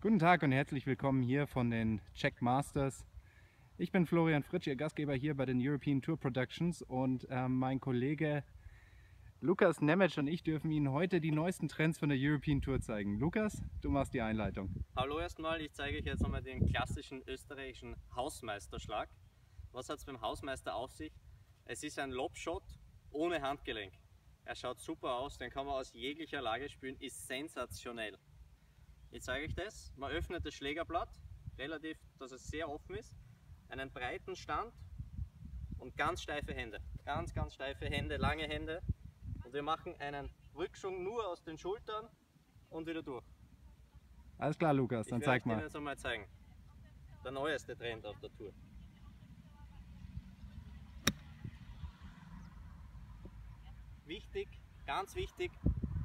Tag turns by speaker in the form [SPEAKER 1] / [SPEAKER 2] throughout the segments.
[SPEAKER 1] Guten Tag und herzlich willkommen hier von den Czech Masters. Ich bin Florian Fritsch, Ihr Gastgeber hier bei den European Tour Productions und äh, mein Kollege Lukas Nemec und ich dürfen Ihnen heute die neuesten Trends von der European Tour zeigen. Lukas, du machst die Einleitung.
[SPEAKER 2] Hallo erstmal, ich zeige euch jetzt einmal den klassischen österreichischen Hausmeisterschlag. Was hat es beim Hausmeister auf sich? Es ist ein Lobshot ohne Handgelenk. Er schaut super aus, den kann man aus jeglicher Lage spielen, ist sensationell. Ich zeige euch das. Man öffnet das Schlägerblatt, relativ, dass es sehr offen ist, einen breiten Stand und ganz steife Hände. Ganz, ganz steife Hände, lange Hände. Und wir machen einen Rückschwung nur aus den Schultern und wieder durch.
[SPEAKER 1] Alles klar, Lukas, dann zeig
[SPEAKER 2] mal. Ich
[SPEAKER 1] mal.
[SPEAKER 2] jetzt einmal zeigen. Der neueste Trend auf der Tour. Wichtig, ganz wichtig,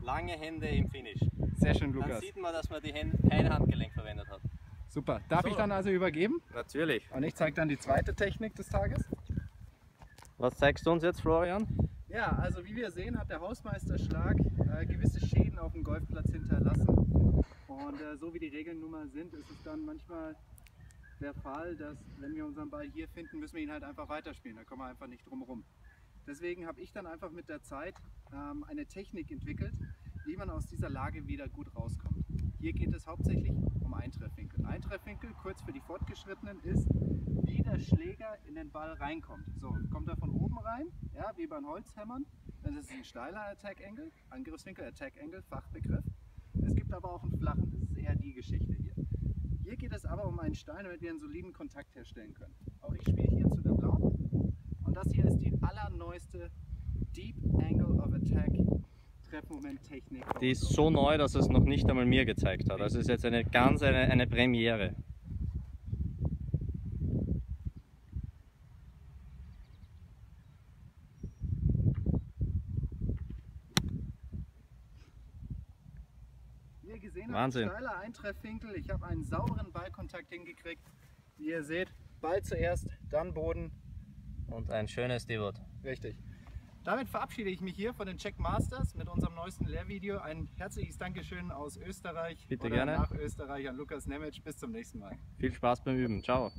[SPEAKER 2] lange Hände im Finish.
[SPEAKER 1] Sehr schön,
[SPEAKER 2] Dann
[SPEAKER 1] Lukas.
[SPEAKER 2] sieht man, dass man die Hände, kein Handgelenk verwendet hat.
[SPEAKER 1] Super. Darf
[SPEAKER 2] So.
[SPEAKER 1] ich dann also übergeben?
[SPEAKER 2] Natürlich.
[SPEAKER 1] Und ich zeige dann die zweite Technik des Tages.
[SPEAKER 2] Was zeigst du uns jetzt, Florian?
[SPEAKER 1] Ja, also wie wir sehen, hat der Hausmeisterschlag äh, gewisse Schäden auf dem Golfplatz hinterlassen. Und äh, so wie die Regeln nun mal sind, ist es dann manchmal der Fall, dass wenn wir unseren Ball hier finden, müssen wir ihn halt einfach weiterspielen. Da kommen wir einfach nicht drum rum. Deswegen habe ich dann einfach mit der Zeit ähm, eine Technik entwickelt, wie man aus dieser Lage wieder gut rauskommt. Hier geht es hauptsächlich um Eintreffwinkel. Eintreffwinkel, kurz für die Fortgeschrittenen, ist, wie der Schläger in den Ball reinkommt. So, kommt er von oben rein, ja, wie beim Holzhämmern, dann ist es ein steiler Attack Angle, Angriffswinkel, Attack Angle, Fachbegriff. Es gibt aber auch einen flachen, das ist eher die Geschichte hier. Hier geht es aber um einen Stein, damit wir einen soliden Kontakt herstellen können. Auch ich spiele hier zu der blauen. Und das hier ist die allerneueste Deep Angle of Attack Treffmoment-Technik.
[SPEAKER 2] Die ist so neu, dass es noch nicht einmal mir gezeigt hat. Also ist jetzt eine ganz eine, eine Premiere.
[SPEAKER 1] Wie ihr gesehen habt,
[SPEAKER 2] Wahnsinn.
[SPEAKER 1] steiler Eintreffwinkel. Ich habe einen sauberen Ballkontakt hingekriegt. Wie ihr seht, Ball zuerst, dann Boden.
[SPEAKER 2] Und ein schönes Divot.
[SPEAKER 1] Richtig. Damit verabschiede ich mich hier von den Check Masters mit unserem neuesten Lehrvideo. Ein herzliches Dankeschön aus Österreich
[SPEAKER 2] Bitte
[SPEAKER 1] oder
[SPEAKER 2] gerne.
[SPEAKER 1] nach Österreich an Lukas Nemec. Bis zum nächsten Mal.
[SPEAKER 2] Viel Spaß beim Üben. Ciao.